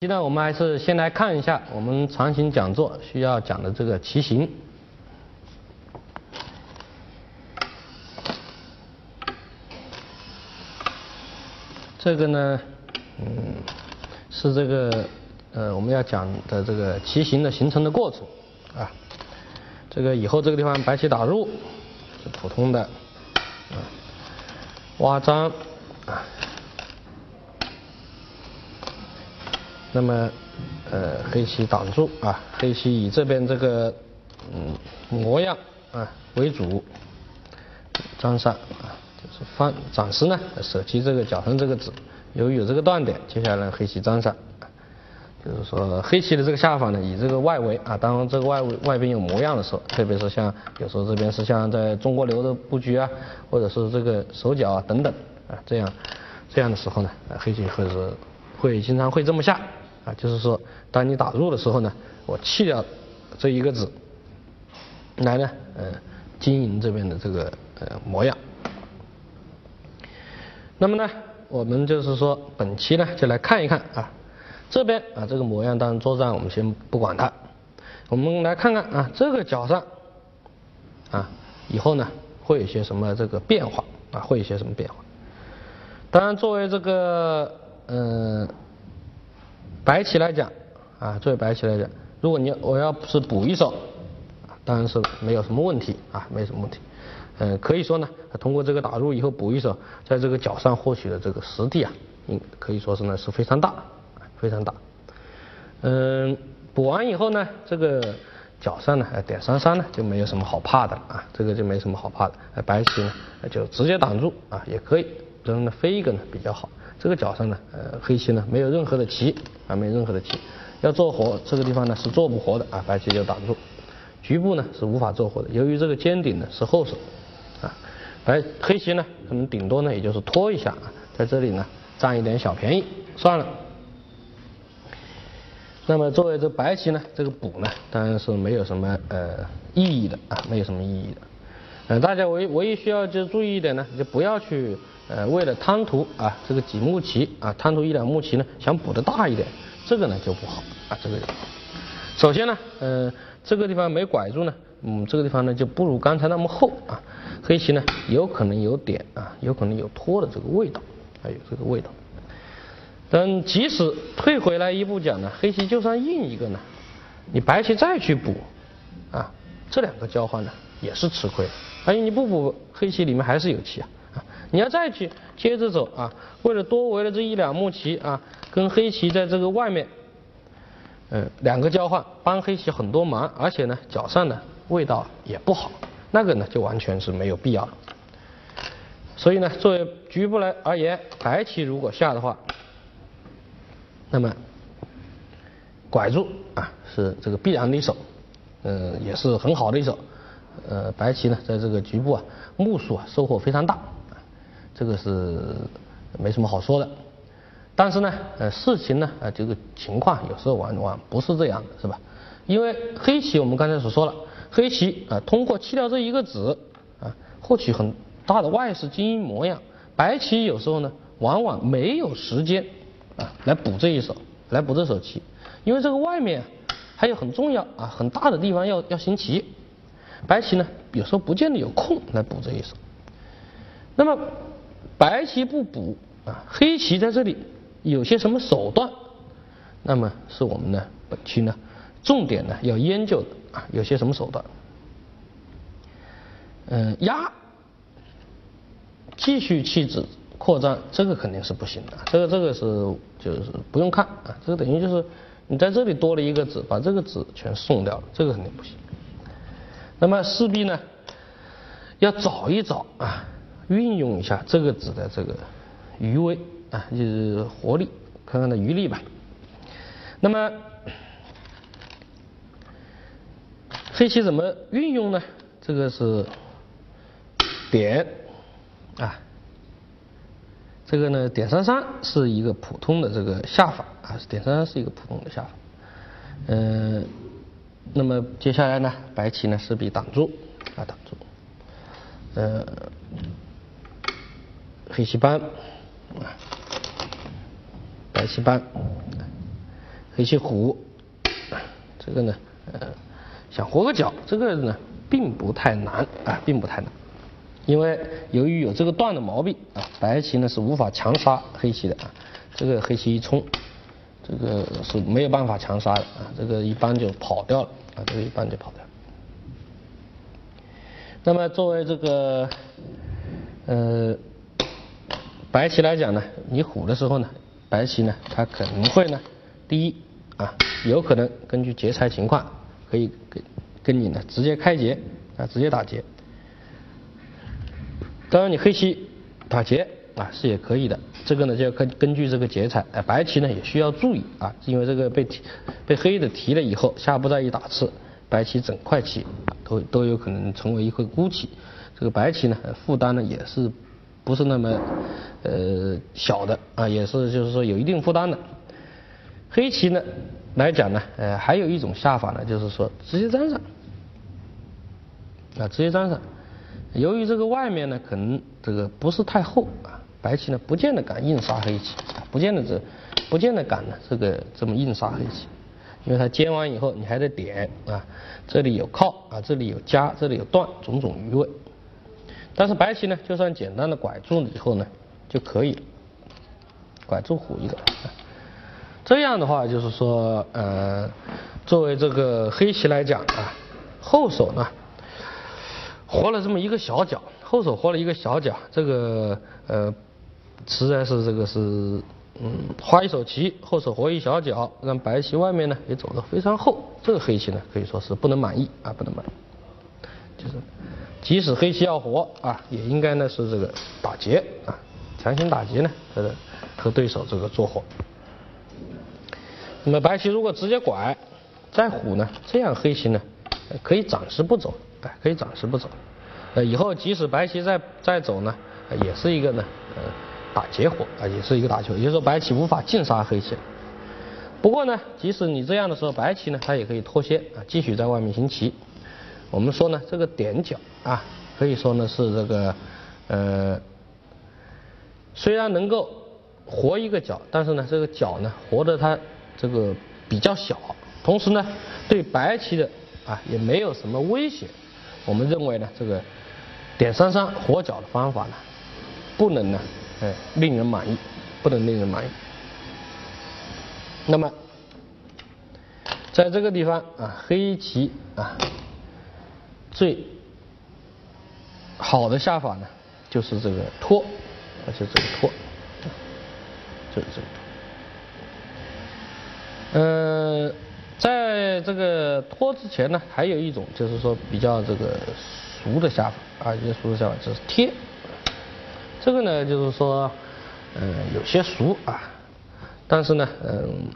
现在我们还是先来看一下我们长形讲座需要讲的这个棋形。这个呢，嗯，是这个呃我们要讲的这个棋形的形成的过程啊。这个以后这个地方白棋打入是普通的，啊，挖张啊。那么，呃，黑棋挡住啊，黑棋以这边这个嗯模样啊为主，张上啊，就是放暂时呢舍弃这个角上这个子，由于有这个断点，接下来黑棋张上，就是说黑棋的这个下法呢，以这个外围啊，当这个外围外边有模样的时候，特别是像有时候这边是像在中国流的布局啊，或者是这个手脚啊等等啊这样这样的时候呢，黑棋会是会经常会这么下。啊，就是说，当你打入的时候呢，我弃掉这一个子，来呢，呃，经营这边的这个呃模样。那么呢，我们就是说，本期呢就来看一看啊，这边啊这个模样，当然作战我们先不管它，我们来看看啊这个角上啊以后呢会有些什么这个变化啊，会有些什么变化。当然，作为这个嗯。白棋来讲，啊，作为白棋来讲，如果你我要是补一手，当然是没有什么问题啊，没什么问题。嗯，可以说呢，通过这个打入以后补一手，在这个角上获取的这个实地啊，应可以说是呢是非常大，非常大。嗯，补完以后呢，这个角上呢，点三三呢就没有什么好怕的了啊，这个就没什么好怕的。白棋呢就直接挡住啊，也可以，这样呢飞一个呢比较好。这个角上呢，呃，黑棋呢没有任何的棋啊，没有任何的棋，要做活这个地方呢是做不活的啊，白棋就挡住，局部呢是无法做活的，由于这个尖顶呢是后手啊，白黑棋呢可能顶多呢也就是拖一下啊，在这里呢占一点小便宜算了。那么作为这白棋呢，这个补呢当然是没有什么呃意义的啊，没有什么意义的，呃，大家唯唯一需要就注意一点呢，就不要去。呃，为了贪图啊这个几目棋啊，贪图一两目棋呢，想补的大一点，这个呢就不好啊，这个。首先呢，呃，这个地方没拐住呢，嗯，这个地方呢就不如刚才那么厚啊，黑棋呢有可能有点啊，有可能有拖的这个味道，还有这个味道。但即使退回来一步讲呢，黑棋就算硬一个呢，你白棋再去补啊，这两个交换呢也是吃亏，而且你不补，黑棋里面还是有棋啊。你要再去接着走啊，为了多围了这一两目棋啊，跟黑棋在这个外面，呃，两个交换，帮黑棋很多忙，而且呢，脚上呢味道也不好，那个呢就完全是没有必要了。所以呢，作为局部来而言，白棋如果下的话，那么拐住啊是这个必然的一手，呃，也是很好的一手。呃，白棋呢在这个局部啊，目数啊收获非常大。这个是没什么好说的，但是呢，呃，事情呢，呃，这个情况有时候往往不是这样的，是吧？因为黑棋我们刚才所说了，黑棋啊，通过弃掉这一个子啊，获取很大的外势精英模样。白棋有时候呢，往往没有时间啊来补这一手，来补这手棋，因为这个外面还有很重要啊很大的地方要要行棋，白棋呢有时候不见得有空来补这一手，那么。白棋不补啊，黑棋在这里有些什么手段？那么是我们呢本期呢重点呢要研究的啊，有些什么手段？嗯，压，继续弃子扩张，这个肯定是不行的。这个这个是就是不用看啊，这个等于就是你在这里多了一个子，把这个子全送掉了，这个肯定不行。那么势必呢要找一找啊。运用一下这个子的这个余威啊，就是活力，看看它余力吧。那么黑棋怎么运用呢？这个是点啊，这个呢点三三是一个普通的这个下法啊，点三三是一个普通的下法。嗯，那么接下来呢，白棋呢势必挡住啊，挡住，呃。黑棋搬，白棋搬，黑棋虎，这个呢，呃，想活个角，这个呢并不太难啊，并不太难，因为由于有这个断的毛病啊，白棋呢是无法强杀黑棋的啊，这个黑棋一冲，这个是没有办法强杀的啊，这个一般就跑掉了啊，这个一般就跑掉。那么作为这个呃白棋来讲呢，你虎的时候呢，白棋呢它可能会呢，第一。啊，有可能根据劫财情况，可以跟跟你呢直接开劫啊，直接打劫。当然你黑棋打劫啊是也可以的，这个呢就要根根据这个劫财，哎白棋呢也需要注意啊，因为这个被提被黑的提了以后，下步再一打吃，白棋整块棋都都有可能成为一块孤棋，这个白棋呢负担呢也是不是那么呃小的啊，也是就是说有一定负担的。黑棋呢来讲呢，呃，还有一种下法呢，就是说直接粘上，啊，直接粘上。由于这个外面呢，可能这个不是太厚啊，白棋呢不见得敢硬杀黑棋，不见得这，不见得敢呢这个这么硬杀黑棋，因为它尖完以后你还得点啊，这里有靠啊，这里有夹，这里有断，种种余味。但是白棋呢，就算简单的拐住了以后呢，就可以了，拐住虎一个。这样的话，就是说，呃，作为这个黑棋来讲啊，后手呢活了这么一个小角，后手活了一个小角，这个呃，实在是这个是，嗯，花一手棋，后手活一小角，让白棋外面呢也走得非常厚，这个黑棋呢可以说是不能满意啊，不能满意，就是即使黑棋要活啊，也应该呢是这个打劫啊，强行打劫呢，这个和对手这个做伙。那么白棋如果直接拐，再虎呢？这样黑棋呢，可以暂时不走，哎，可以暂时不走。呃，以后即使白棋再再走呢，也是一个呢，呃，打劫活啊，也是一个打球，也就是说白棋无法尽杀黑棋。不过呢，即使你这样的时候，白棋呢，它也可以脱先啊，继续在外面行棋。我们说呢，这个点角啊，可以说呢是这个，呃，虽然能够活一个角，但是呢，这个角呢，活的它。这个比较小，同时呢，对白棋的啊也没有什么威胁。我们认为呢，这个点三三活角的方法呢，不能呢，哎，令人满意，不能令人满意。那么，在这个地方啊，黑棋啊，最好的下法呢，就是这个拖，而且这个拖，就是这个。呃，在这个托之前呢，还有一种就是说比较这个俗的下法啊，一些俗的下法就是贴。这个呢，就是说，嗯，有些俗啊，但是呢，嗯，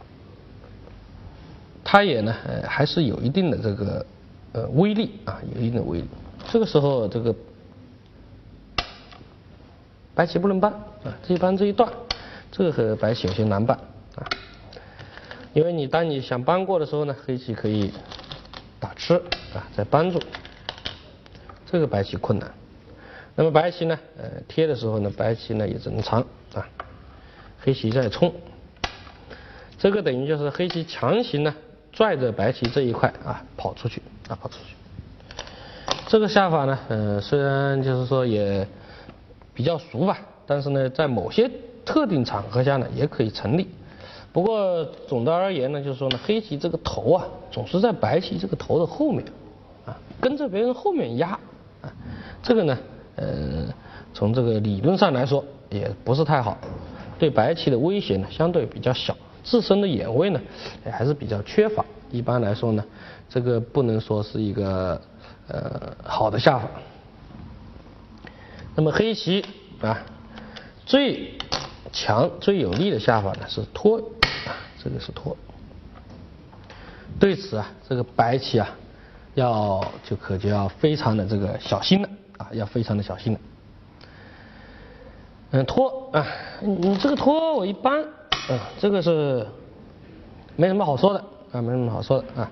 它也呢，呃，还是有一定的这个呃威力啊，有一定的威力。这个时候，这个白棋不能搬啊，这一搬这一断，这个和白棋有些难办啊。因为你当你想搬过的时候呢，黑棋可以打吃啊，再搬住，这个白棋困难。那么白棋呢，呃，贴的时候呢，白棋呢也只能藏啊，黑棋再冲，这个等于就是黑棋强行呢拽着白棋这一块啊跑出去啊跑出去。这个下法呢，呃，虽然就是说也比较熟吧，但是呢，在某些特定场合下呢，也可以成立。不过总的而言呢，就是说呢，黑棋这个头啊，总是在白棋这个头的后面，啊，跟着别人后面压，啊，这个呢，呃，从这个理论上来说也不是太好，对白棋的威胁呢相对比较小，自身的眼位呢也还是比较缺乏，一般来说呢，这个不能说是一个呃好的下法。那么黑棋啊，最强最有力的下法呢是拖。这个是拖，对此啊，这个白棋啊，要就可就要非常的这个小心了啊，要非常的小心了。嗯，拖啊，你这个拖我一般，嗯，这个是没什么好说的啊，没什么好说的啊。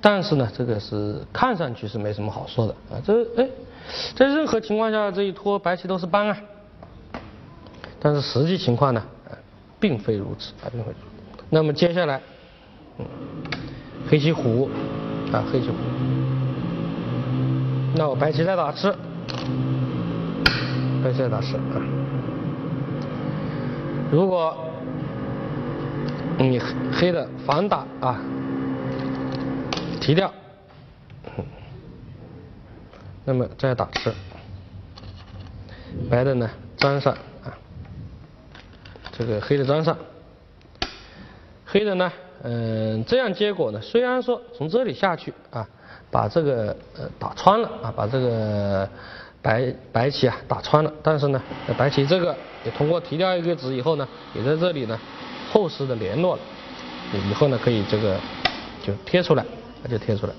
但是呢，这个是看上去是没什么好说的啊，这哎，在任何情况下这一拖白棋都是帮啊，但是实际情况呢？并非如此啊，并非如此。那么接下来，嗯，黑棋虎，啊，黑棋虎。那我白棋再打吃，白棋再打吃啊。如果你黑的反打啊，提掉，那么再打吃，白的呢粘上。啊，这个黑的粘上，黑的呢，嗯，这样结果呢，虽然说从这里下去啊。把这个呃打穿了啊，把这个白白棋啊打穿了，但是呢，白棋这个也通过提掉一个子以后呢，也在这里呢厚实的联络了，以后呢可以这个就贴出来，就贴出来。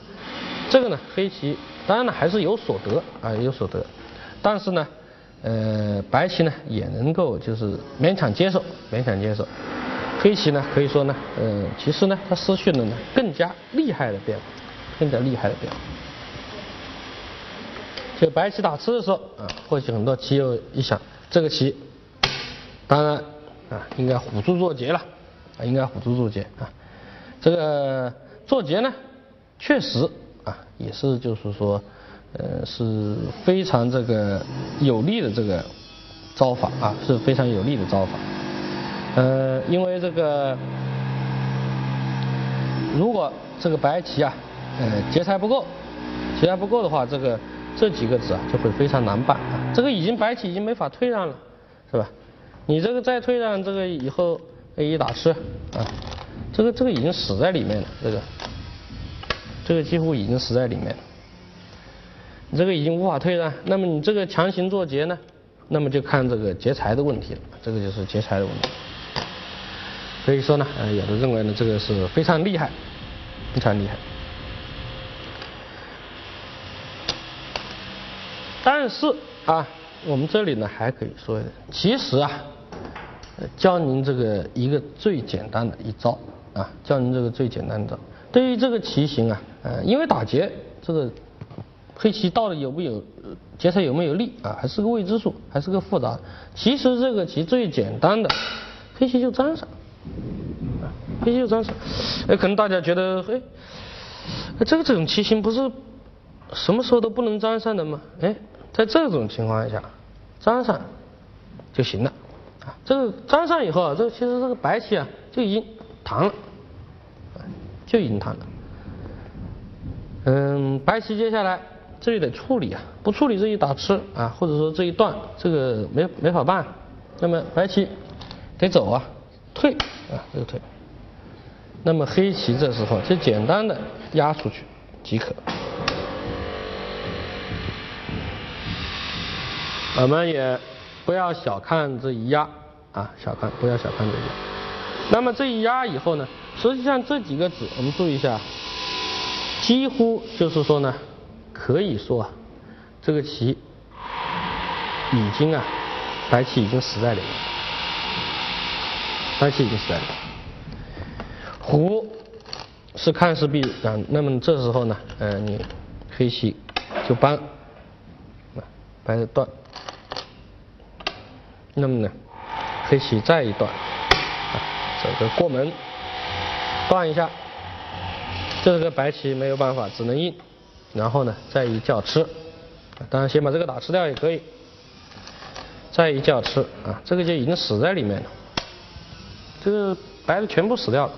这个呢黑棋当然呢还是有所得啊有所得，但是呢呃白棋呢也能够就是勉强接受勉强接受，黑棋呢可以说呢呃其实呢它失去了呢更加厉害的变化。更加厉害的变化。就白棋打吃的时候啊，或许很多棋友一想，这个棋当然啊应该辅助做劫了啊，应该辅助做劫啊。这个做劫呢，确实啊也是就是说呃是非常这个有利的这个招法啊，是非常有利的招法。呃，因为这个如果这个白棋啊。呃，劫财不够，劫财不够的话，这个这几个子啊就会非常难办。这个已经白棋已经没法退让了，是吧？你这个再退让，这个以后 A 一打吃啊，这个这个已经死在里面了，这个这个几乎已经死在里面了。你这个已经无法退了，那么你这个强行做劫呢？那么就看这个劫财的问题了，这个就是劫财的问题。所以说呢，呃，有的认为呢，这个是非常厉害，非常厉害。但是啊，我们这里呢还可以说，其实啊，教您这个一个最简单的一招啊，教您这个最简单的招。对于这个棋形啊，呃，因为打劫这个黑棋到底有没有劫财有没有利啊，还是个未知数，还是个复杂。其实这个棋最简单的，黑棋就粘上，黑棋就粘上。哎，可能大家觉得，哎，这个这种棋形不是什么时候都不能粘上的吗？哎。在这种情况下，粘上就行了。这个粘上以后啊，这其实这个白棋啊就已经弹了，就已经弹了。嗯，白棋接下来这里得处理啊，不处理这一打吃啊，或者说这一断，这个没没法办。那么白棋得走啊，退啊，这个退。那么黑棋这时候就简单的压出去即可。我们也不要小看这一压啊，小看不要小看这一压。那么这一压以后呢，实际上这几个子我们注意一下，几乎就是说呢，可以说啊，这个棋已经啊，白棋已经死在里面，白棋已经死在里面。胡是看似必然，那么这时候呢，呃，你黑棋就搬，白的断。那么呢，黑棋再一断，啊，这个过门断一下，这个白棋没有办法，只能硬，然后呢再一叫吃，当然先把这个打吃掉也可以，再一叫吃啊，这个就已经死在里面了，这个白的全部死掉了，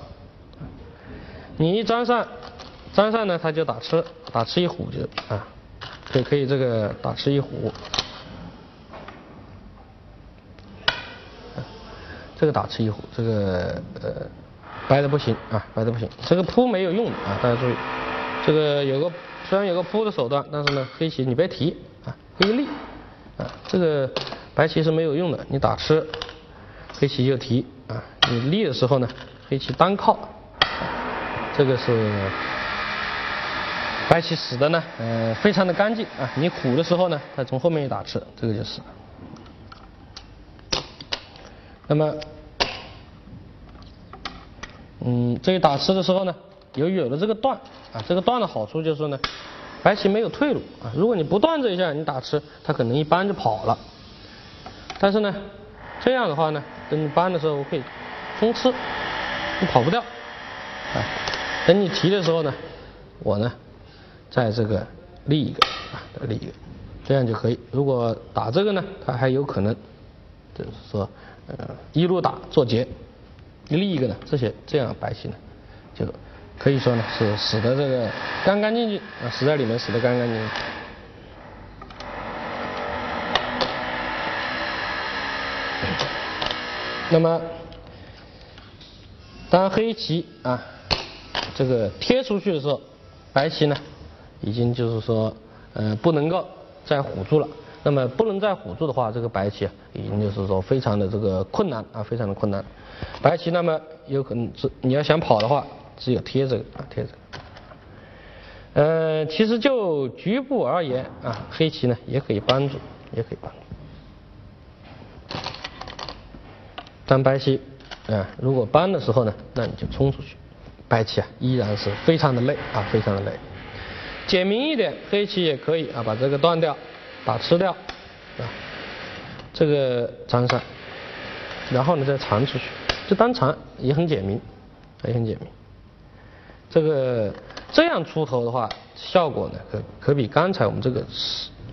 你一粘上，粘上呢他就打吃，打吃一虎就啊，可以可以这个打吃一虎。这个打吃一虎，这个呃白的不行啊，白的不行。这个扑没有用的啊，大家注意，这个有个虽然有个扑的手段，但是呢黑棋你别提啊，可以立啊，这个白棋是没有用的。你打吃，黑棋就提啊，你立的时候呢，黑棋单靠，这个是白棋死的呢，呃非常的干净啊。你虎的时候呢，它从后面一打吃，这个就死了。那么。嗯，这一打吃的时候呢，由于有了这个断啊，这个断的好处就是呢，白棋没有退路啊。如果你不断这一下，你打吃，它可能一搬就跑了。但是呢，这样的话呢，等你搬的时候我可以冲吃，你跑不掉。啊，等你提的时候呢，我呢，在这个立一个啊，立一个，这样就可以。如果打这个呢，它还有可能，就是说，呃，一路打做劫，立一个呢，这些这样白棋呢，就可以说呢是死的这个干干净净啊，死在里面死的干干净净。那么，当黑棋啊这个贴出去的时候，白棋呢已经就是说呃不能够再唬住了。那么不能再辅助的话，这个白棋啊已经就是说非常的这个困难啊，非常的困难。白棋那么有可能是你要想跑的话，只有贴这个啊贴这个。呃，其实就局部而言啊，黑棋呢也可以帮助，也可以帮助。当白棋啊，如果搬的时候呢，那你就冲出去，白棋啊依然是非常的累啊，非常的累。简明一点，黑棋也可以啊，把这个断掉，打吃掉啊，这个粘上，然后呢再长出去，就当长也很简明，也很简明。这个这样出头的话，效果呢可可比刚才我们这个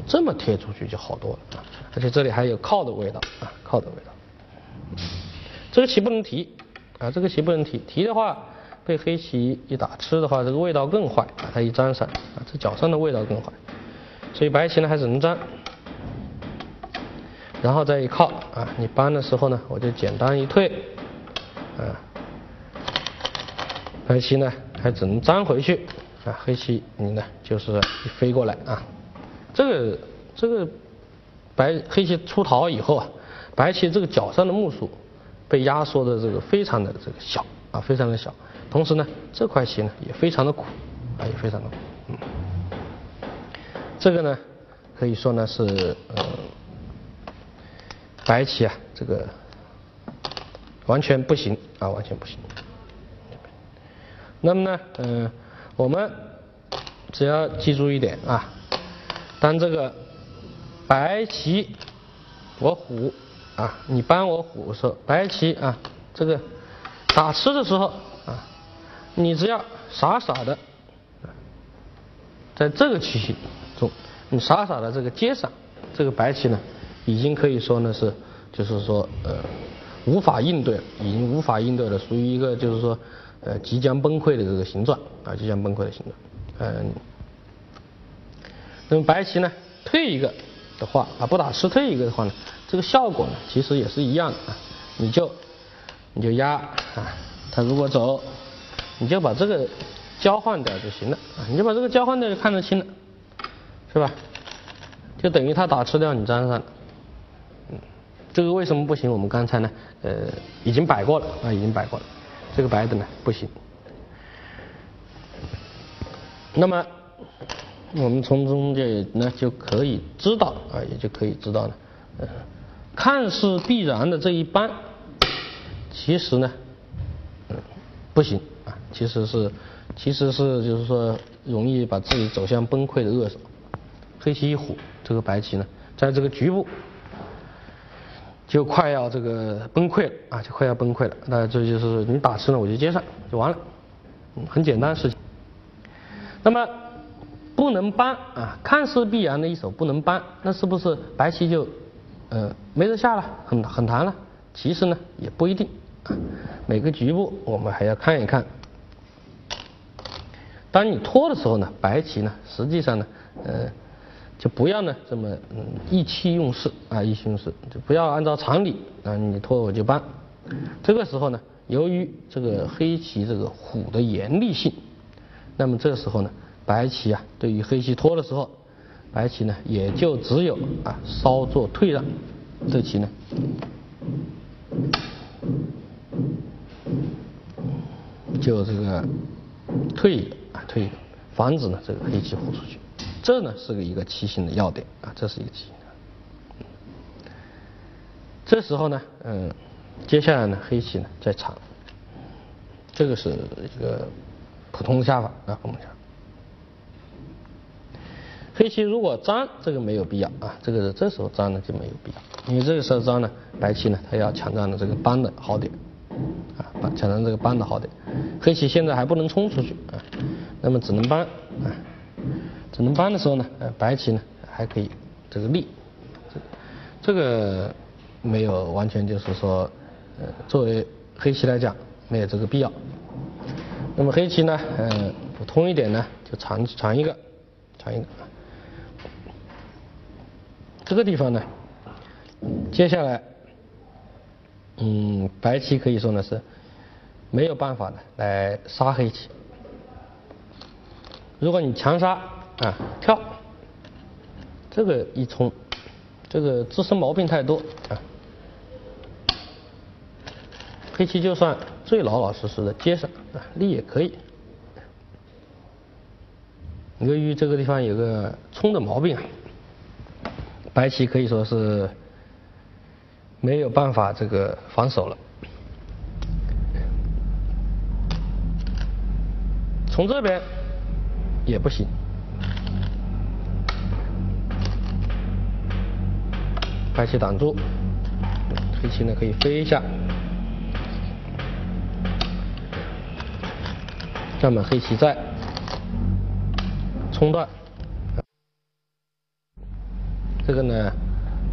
这么贴出去就好多了，而且这里还有靠的味道啊，靠的味道。这个棋不能提啊，这个棋不能提，提的话被黑棋一打吃的话，这个味道更坏啊，它一粘上啊，这脚上的味道更坏，所以白棋呢还只能粘，然后再一靠啊，你搬的时候呢，我就简单一退啊，白棋呢还只能粘回去啊，黑棋你呢就是飞过来啊，这个这个白黑棋出逃以后啊。白棋这个脚上的目数被压缩的这个非常的这个小啊，非常的小。同时呢，这块棋呢也非常的苦啊，也非常的苦。嗯，这个呢可以说呢是呃白棋啊这个完全不行啊，完全不行。那么呢，嗯，我们只要记住一点啊，当这个白棋我虎。啊，你帮我虎时候，白棋啊，这个打吃的时候啊，你只要傻傻的，在这个棋形中，你傻傻的这个接上，这个白棋呢，已经可以说呢是，就是说呃，无法应对了，已经无法应对了，属于一个就是说呃即将崩溃的这个形状啊，即将崩溃的形状，嗯，那么白棋呢退一个的话啊，不打吃退一个的话呢？这个效果呢，其实也是一样的啊，你就你就压啊，他如果走，你就把这个交换掉就行了啊，你就把这个交换掉就看得清了，是吧？就等于他打吃掉你粘上，嗯，这个为什么不行？我们刚才呢，呃，已经摆过了啊，已经摆过了，这个白的呢不行。那么我们从中就呢就可以知道啊，也就可以知道呢，呃。看似必然的这一般，其实呢，嗯，不行啊，其实是，其实是就是说容易把自己走向崩溃的恶手。黑棋一虎，这个白棋呢，在这个局部就快要这个崩溃了啊，就快要崩溃了。那这就是你打吃了，我就接上就完了，很简单的事情。那么不能搬啊，看似必然的一手不能搬，那是不是白棋就？呃，没得下了，很很弹了。其实呢，也不一定啊。每个局部我们还要看一看。当你拖的时候呢，白棋呢，实际上呢，呃，就不要呢这么嗯意气用事啊，意气用事，就不要按照常理啊，你拖我就搬。这个时候呢，由于这个黑棋这个虎的严厉性，那么这时候呢，白棋啊，对于黑棋拖的时候。白棋呢，也就只有啊稍作退让，这棋呢就这个退一个啊退一个，防止呢这个黑棋虎出去，这呢是个一个棋形的要点啊，这是一个棋形。这时候呢，嗯，接下来呢黑棋呢再长，这个是一个普通的下法啊，普通下。黑棋如果粘，这个没有必要啊，这个是这时候粘呢就没有必要，因为这个时候粘呢，白棋呢它要抢占的这个扳的好点啊。抢占这个扳的好点。黑棋现在还不能冲出去啊，那么只能扳啊，只能搬的时候呢，呃，白棋呢？还可以这个立，这这个没有完全就是说，呃，作为黑棋来讲没有这个必要。那么黑棋呢，呃，补通一点呢，就长长一个，长一个。这个地方呢，接下来，嗯，白棋可以说呢是没有办法的来杀黑棋。如果你强杀啊跳，这个一冲，这个自身毛病太多啊，黑棋就算最老老实实的接上啊立也可以。由于这个地方有个冲的毛病啊。白棋可以说是没有办法这个防守了。从这边也不行，白棋挡住，黑棋呢可以飞一下，那么黑棋在冲断。这个呢，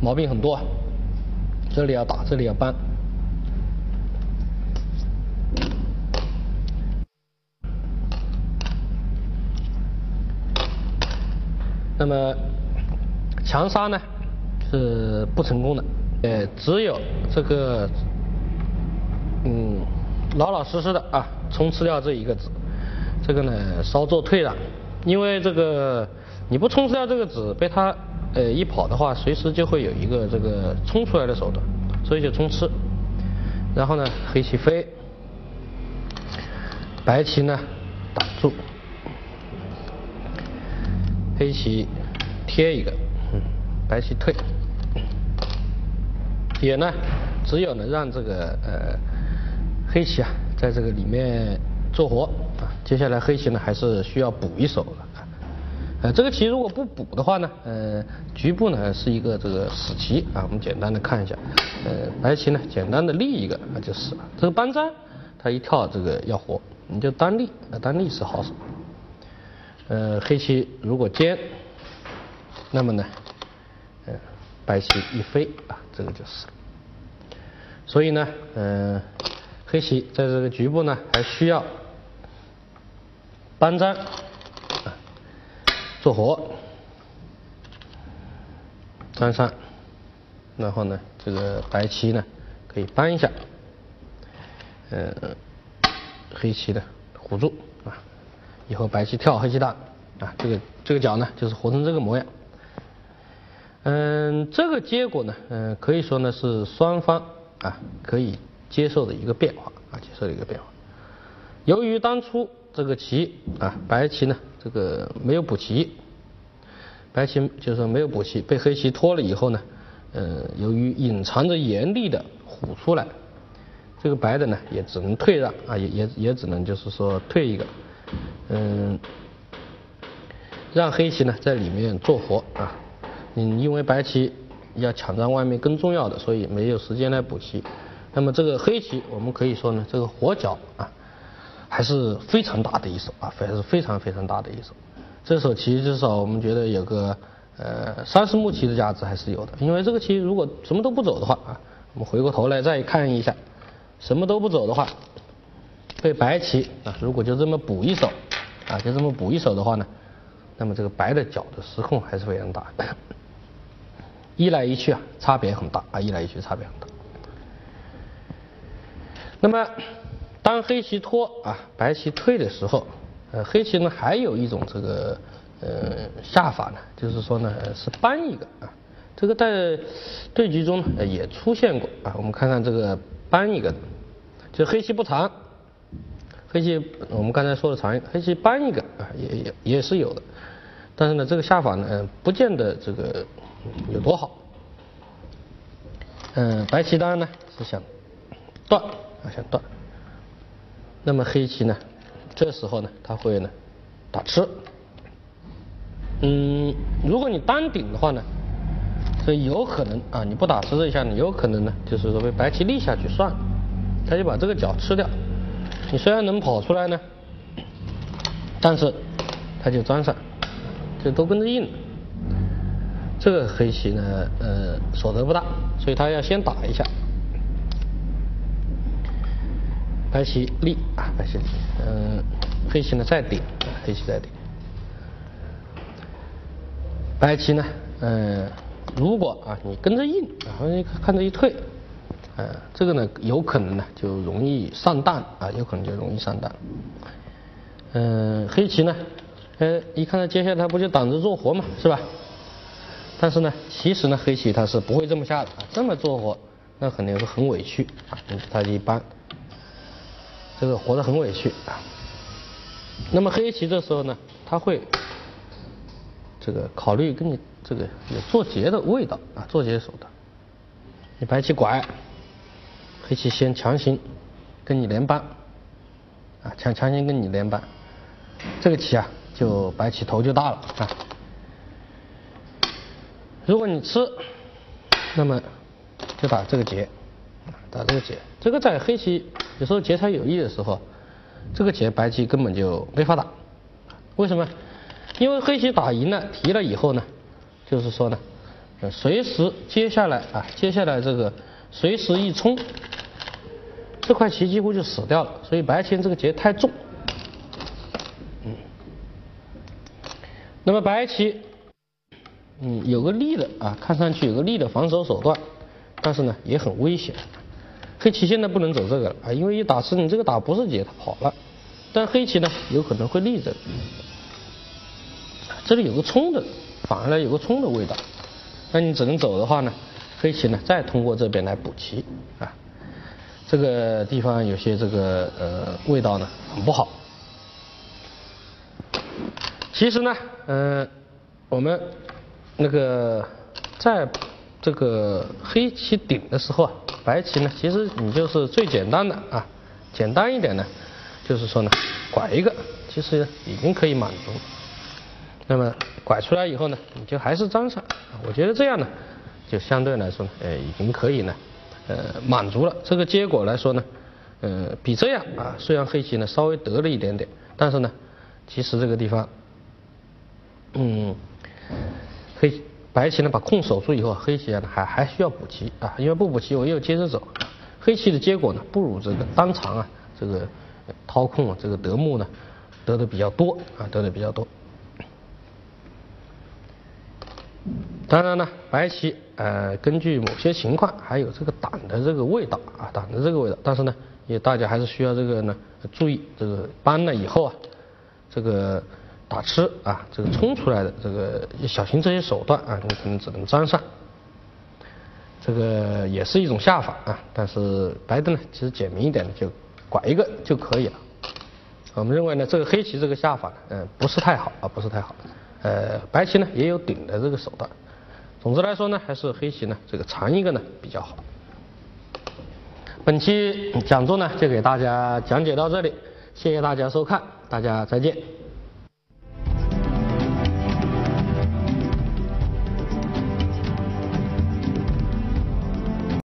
毛病很多，这里要打，这里要扳。那么强杀呢是不成功的，呃，只有这个嗯老老实实的啊冲刺掉这一个子，这个呢稍作退让，因为这个你不冲刺掉这个子，被他。呃，一跑的话，随时就会有一个这个冲出来的手段，所以就冲刺。然后呢，黑棋飞，白棋呢挡住，黑棋贴一个，嗯，白棋退，也呢，只有呢让这个呃黑棋啊在这个里面做活啊，接下来黑棋呢还是需要补一手了。呃，这个棋如果不补的话呢，呃，局部呢是一个这个死棋啊。我们简单的看一下，呃，白棋呢简单的立一个那就死了。这个搬粘，它一跳这个要活，你就单立，单立是好手。呃，黑棋如果尖，那么呢，呃，白棋一飞啊，这个就是。所以呢，嗯，黑棋在这个局部呢还需要搬粘。做活，粘上，然后呢，这个白棋呢可以搬一下，呃，黑棋的护住啊，以后白棋跳，黑棋打啊，这个这个角呢就是活成这个模样。嗯，这个结果呢，嗯，可以说呢是双方啊可以接受的一个变化啊，接受的一个变化。由于当初这个棋啊，白棋呢。这个没有补齐，白棋就是说没有补齐，被黑棋拖了以后呢，呃，由于隐藏着严厉的虎出来，这个白的呢也只能退让啊，也也也只能就是说退一个，嗯，让黑棋呢在里面做活啊，嗯，因为白棋要抢占外面更重要的，所以没有时间来补棋。那么这个黑棋我们可以说呢，这个活角啊。还是非常大的一手啊，还是非常非常大的一手。这手棋至少我们觉得有个呃三十目棋的价值还是有的，因为这个棋如果什么都不走的话啊，我们回过头来再看一下，什么都不走的话，被白棋啊如果就这么补一手啊，就这么补一手的话呢，那么这个白的角的失控还是非常大，的一来一去啊差别很大啊，一来一去差别很大。那么。当黑棋拖啊，白棋退的时候，呃，黑棋呢还有一种这个呃下法呢，就是说呢是扳一个啊，这个在对局中呢也出现过啊。我们看看这个扳一个，就黑棋不长，黑棋我们刚才说的长，黑棋扳一个啊，也也也是有的，但是呢这个下法呢不见得这个有多好。嗯，白棋当然呢是想断啊，想断。那么黑棋呢，这时候呢，他会呢打吃。嗯，如果你单顶的话呢，这有可能啊，你不打吃这一下，你有可能呢，就是说被白棋立下去算了。他就把这个角吃掉。你虽然能跑出来呢，但是他就粘上，就都跟着印。这个黑棋呢，呃，所得不大，所以他要先打一下。白棋立啊，白棋立，嗯，黑棋呢再顶，黑棋再顶。白棋呢，嗯，如果啊你跟着印，然后你看着一退，呃，这个呢有可能呢就容易上当啊，有可能就容易上当。嗯，黑棋呢，呃，一看到接下来他不就挡着做活嘛，是吧？但是呢，其实呢，黑棋它是不会这么下的啊，这么做活，那肯定是很委屈啊，它一般，这个活得很委屈啊。那么黑棋这时候呢，他会这个考虑跟你这个有做劫的味道啊，做劫手段。你白棋拐，黑棋先强行跟你连扳啊，强强行跟你连扳，这个棋啊，就白棋头就大了啊。如果你吃，那么就打这个劫，打这个劫。这个在黑棋有时候劫财有益的时候，这个劫白棋根本就没法打。为什么？因为黑棋打赢了提了以后呢，就是说呢，随时接下来啊，接下来这个随时一冲，这块棋几乎就死掉了。所以白棋这个劫太重。嗯。那么白棋。嗯，有个力的啊，看上去有个力的防守手段，但是呢也很危险。黑棋现在不能走这个了啊，因为一打吃你这个打不是劫，他跑了。但黑棋呢有可能会立着，这里有个冲的，反而呢有个冲的味道。那你只能走的话呢，黑棋呢再通过这边来补棋啊，这个地方有些这个呃味道呢很不好。其实呢，嗯，我们。那个在这个黑棋顶的时候啊，白棋呢，其实你就是最简单的啊，简单一点呢，就是说呢，拐一个，其实已经可以满足。那么拐出来以后呢，你就还是粘上，我觉得这样呢，就相对来说呢，呃，已经可以呢，呃，满足了。这个结果来说呢，呃，比这样啊，虽然黑棋呢稍微得了一点点，但是呢，其实这个地方，嗯。黑白棋呢把空守住以后，黑棋呢还还需要补棋啊，因为不补棋我又接着走，黑棋的结果呢不如这个当场啊这个掏空啊这个得目呢得的比较多啊得的比较多。当然呢，白棋呃根据某些情况还有这个挡的这个味道啊挡的这个味道，但是呢也大家还是需要这个呢注意这个搬了以后啊这个。打吃啊，这个冲出来的这个小心这些手段啊，你可能只能粘上，这个也是一种下法啊。但是白的呢，其实简明一点的，就拐一个就可以了。我们认为呢，这个黑棋这个下法呢，嗯，不是太好啊，不是太好。呃，白棋呢也有顶的这个手段。总之来说呢，还是黑棋呢这个长一个呢比较好。本期讲座呢就给大家讲解到这里，谢谢大家收看，大家再见。